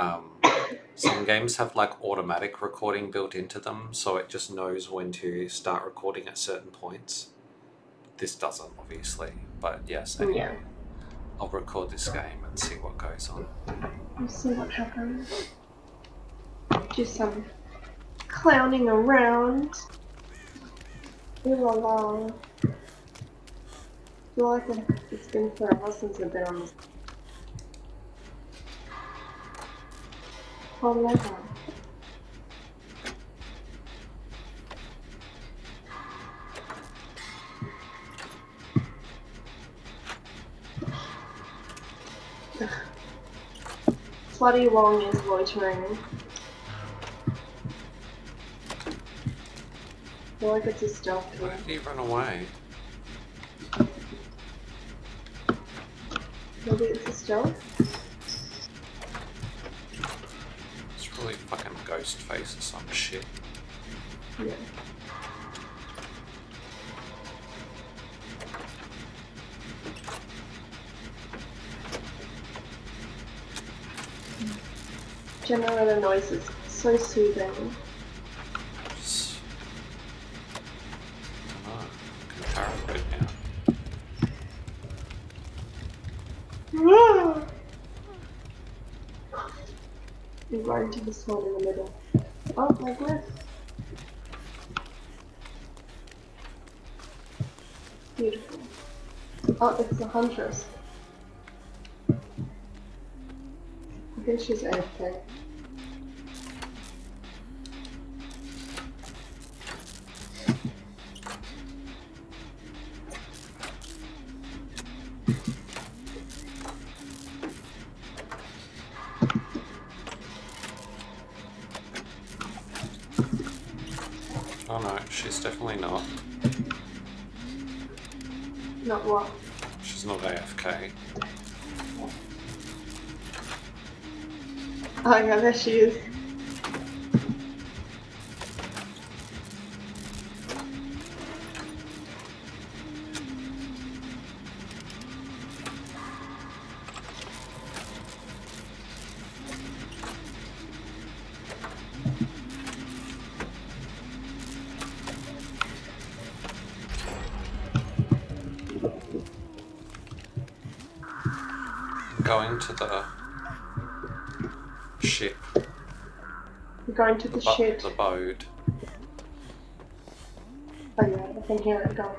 um, some games have like automatic recording built into them, so it just knows when to start recording at certain points. This doesn't, obviously, but yes, anyway, Yeah. I'll record this game and see what goes on. We'll see what happens. Do some clowning around. Ooh la la. I feel like it's been forever since I've been on this. Forever. Bloody Wong is loitering. I feel like it's a stealth Why did he run away? Maybe it's a stealth? It's really fucking ghost face or some shit. Yeah. Generator noises so soothing. Just, I don't know. Can paranoid now. Run into this one in the middle. Oh my god. Beautiful. Oh, it's a huntress. I think she's AFK. Oh no, she's definitely not. Not what? She's not AFK. Oh yeah, there she is. Going to the ship, We're going to the bu- shit. the boat. Oh yeah, I can hear it going.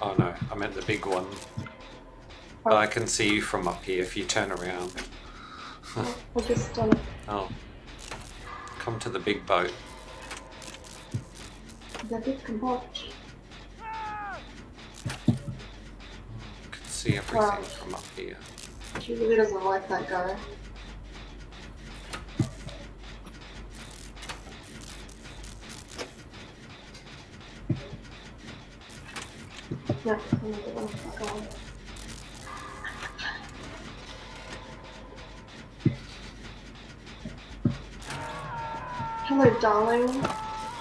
Oh no, I meant the big one. But I can see you from up here if you turn around. I just um Oh. Come to the big boat. the big combat. You can see everything Wow. from up here. She really doesn't like that guy. No, I'm not gonna. Hello, darling.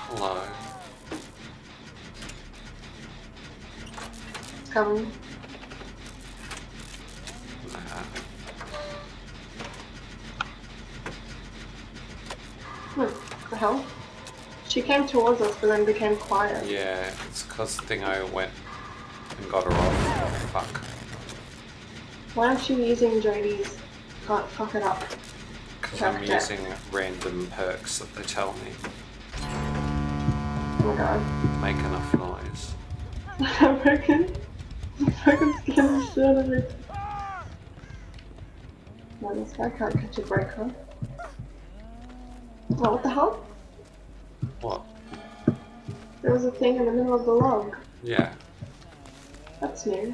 Hello. It's coming. Hell? She came towards us, but then became quiet. Yeah, it's because Thingo went and got her off. Fuck. Why aren't you using JD's? Can't fuck it up. Because I'm using random perks that they tell me. Oh my god. Make enough noise. I reckon. I fucking scared the shit out of me. No, this guy can't catch a break, huh? Oh, what the hell? What? There was a thing in the middle of the log. Yeah. That's new.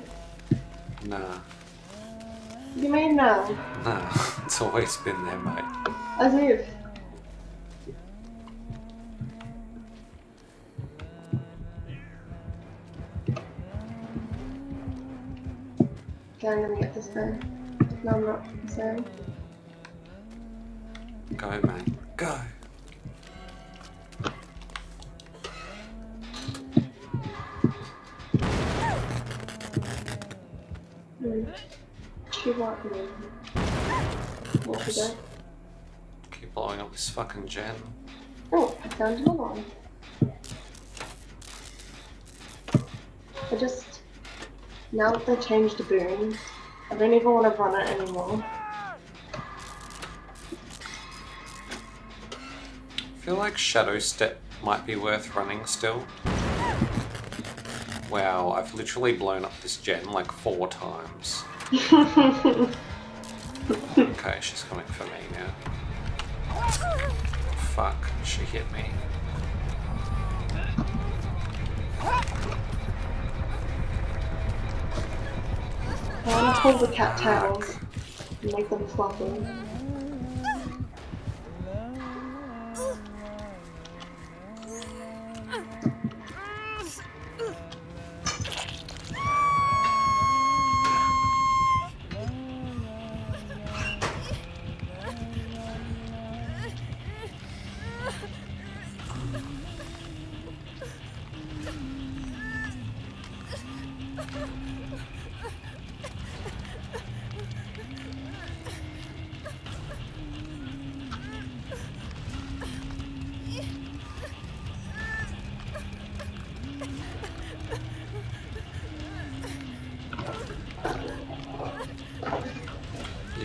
Nah. You mean now? Nah. It's always been there, mate. As if. Okay, I'm gonna get this guy. No, I'm not. Sorry. Go, mate. Go. She won't move. What do? Keep blowing up this fucking gen. Oh, I found another one. I just now that they changed the boon, I don't even want to run it anymore. I feel like Shadow Step might be worth running still. Wow, I've literally blown up this gen like four times. Okay, she's coming for me now. Fuck, she hit me. I want to pull the cattails and make them fluffy.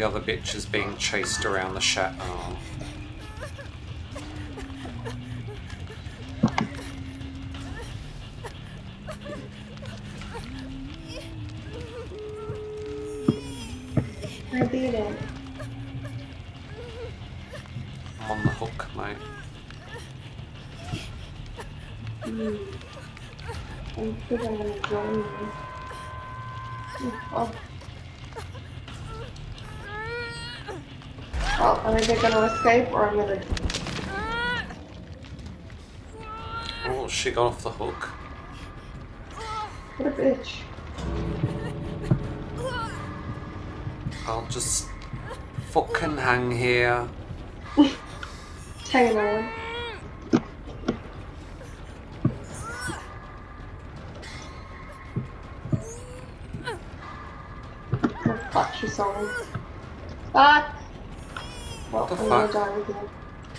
The other bitch is being chased around the shat. Oh. I beat it. I'm on the hook, mate. Mm. I think I'm gonna join you. Oh. Oh, I'm either gonna escape or I'm gonna. Oh, she got off the hook. What a bitch. I'll just fucking hang here. Hanging on. Oh, fuck, she's solid. Fuck! Well, the oh I'm fuck? die with you.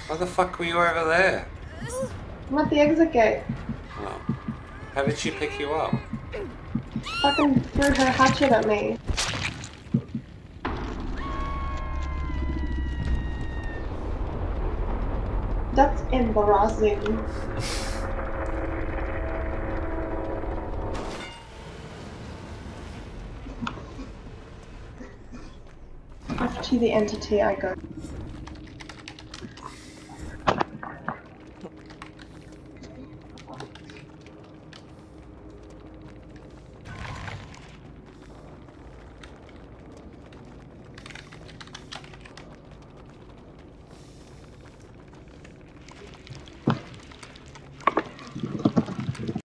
Why the fuck were you over there? I'm at the exit gate. Oh. How did she pick you up? Fucking threw her hatchet at me. That's embarrassing. Off to the entity I go.